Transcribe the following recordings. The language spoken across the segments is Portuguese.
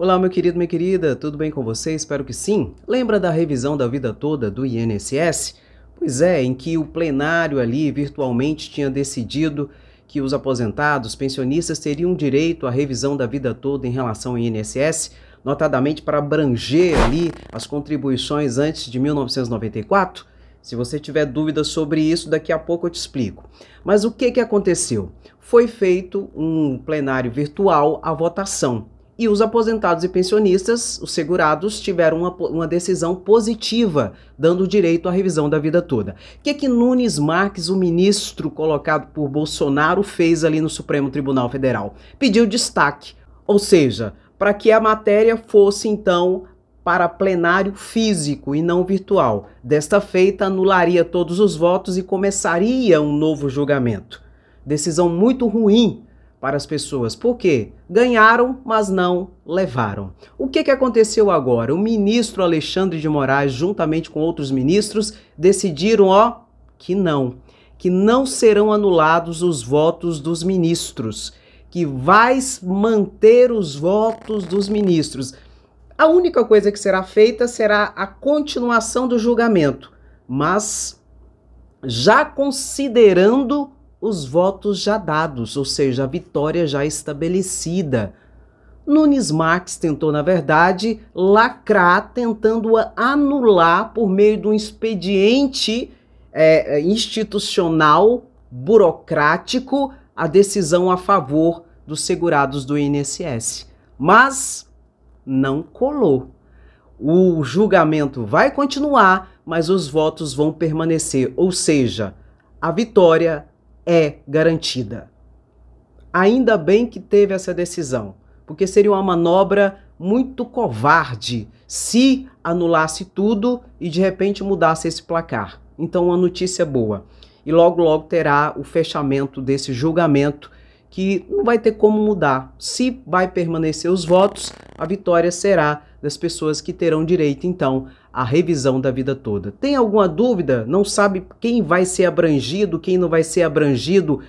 Olá, meu querido, minha querida, tudo bem com você? Espero que sim. Lembra da revisão da vida toda do INSS? Pois é, em que o plenário ali virtualmente tinha decidido que os aposentados, pensionistas teriam direito à revisão da vida toda em relação ao INSS, notadamente para abranger ali as contribuições antes de 1994. Se você tiver dúvidas sobre isso, daqui a pouco eu te explico. Mas o que, que aconteceu? Foi feito um plenário virtual à votação e os aposentados e pensionistas, os segurados, tiveram uma, uma decisão positiva, dando direito à revisão da vida toda. O que, que Nunes Marques, o ministro colocado por Bolsonaro, fez ali no Supremo Tribunal Federal? Pediu destaque, ou seja, para que a matéria fosse então para plenário físico e não virtual. Desta feita, anularia todos os votos e começaria um novo julgamento. Decisão muito ruim para as pessoas. Por quê? Ganharam, mas não levaram. O que, que aconteceu agora? O ministro Alexandre de Moraes, juntamente com outros ministros, decidiram, ó, que não, que não serão anulados os votos dos ministros, que vai manter os votos dos ministros. A única coisa que será feita será a continuação do julgamento, mas já considerando os votos já dados, ou seja, a vitória já estabelecida. Nunes Marques tentou, na verdade, lacrar, tentando anular por meio de um expediente é, é, institucional, burocrático, a decisão a favor dos segurados do INSS. Mas não colou. O julgamento vai continuar, mas os votos vão permanecer, ou seja, a vitória é garantida. Ainda bem que teve essa decisão, porque seria uma manobra muito covarde se anulasse tudo e de repente mudasse esse placar. Então, uma notícia boa. E logo, logo terá o fechamento desse julgamento que não vai ter como mudar. Se vai permanecer os votos, a vitória será das pessoas que terão direito, então, à revisão da vida toda. Tem alguma dúvida? Não sabe quem vai ser abrangido, quem não vai ser abrangido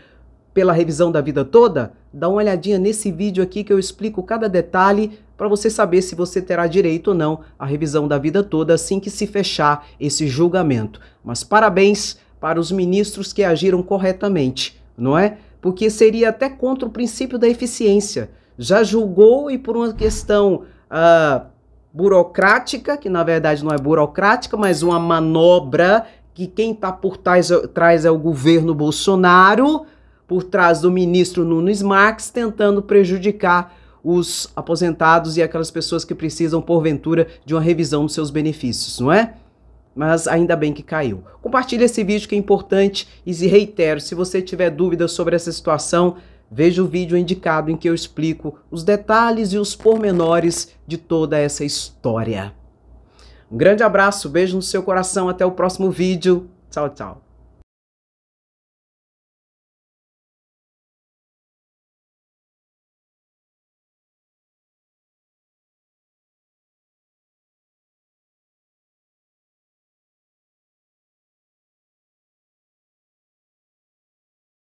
pela revisão da vida toda? Dá uma olhadinha nesse vídeo aqui que eu explico cada detalhe para você saber se você terá direito ou não à revisão da vida toda assim que se fechar esse julgamento. Mas parabéns para os ministros que agiram corretamente, não é? Porque seria até contra o princípio da eficiência. Já julgou e por uma questão uh, burocrática, que na verdade não é burocrática, mas uma manobra que quem está por trás, trás é o governo Bolsonaro, por trás do ministro Nunes Marques, tentando prejudicar os aposentados e aquelas pessoas que precisam, porventura, de uma revisão dos seus benefícios, não é? Mas ainda bem que caiu. Compartilhe esse vídeo que é importante e reitero, se você tiver dúvidas sobre essa situação, Veja o vídeo indicado em que eu explico os detalhes e os pormenores de toda essa história. Um grande abraço, beijo no seu coração, até o próximo vídeo. Tchau, tchau.